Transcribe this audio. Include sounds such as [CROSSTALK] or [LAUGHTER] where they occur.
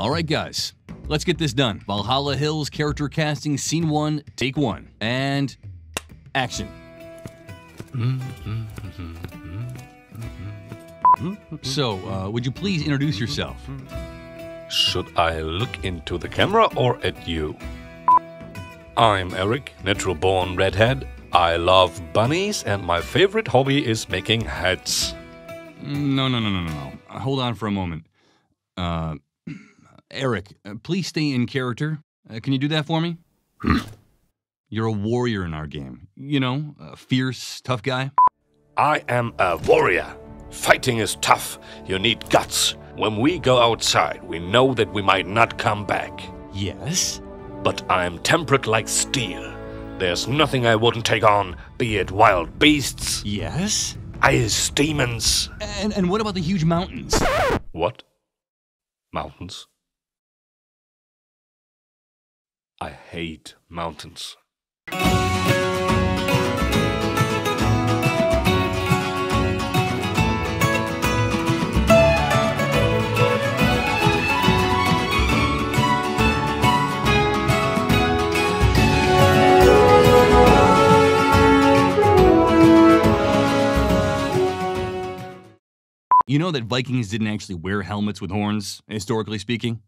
All right, guys, let's get this done. Valhalla Hills character casting, scene one, take one, and action. So, uh, would you please introduce yourself? Should I look into the camera or at you? I'm Eric, natural born redhead. I love bunnies, and my favorite hobby is making hats. No, no, no, no, no, no. Uh, Hold on for a moment. Uh, Eric, uh, please stay in character. Uh, can you do that for me? [CLEARS THROAT] You're a warrior in our game. You know, a fierce, tough guy. I am a warrior. Fighting is tough. You need guts. When we go outside, we know that we might not come back. Yes. But I'm temperate like steel. There's nothing I wouldn't take on, be it wild beasts, Yes. ice demons. And and what about the huge mountains? What? Mountains? I hate mountains. You know that Vikings didn't actually wear helmets with horns, historically speaking?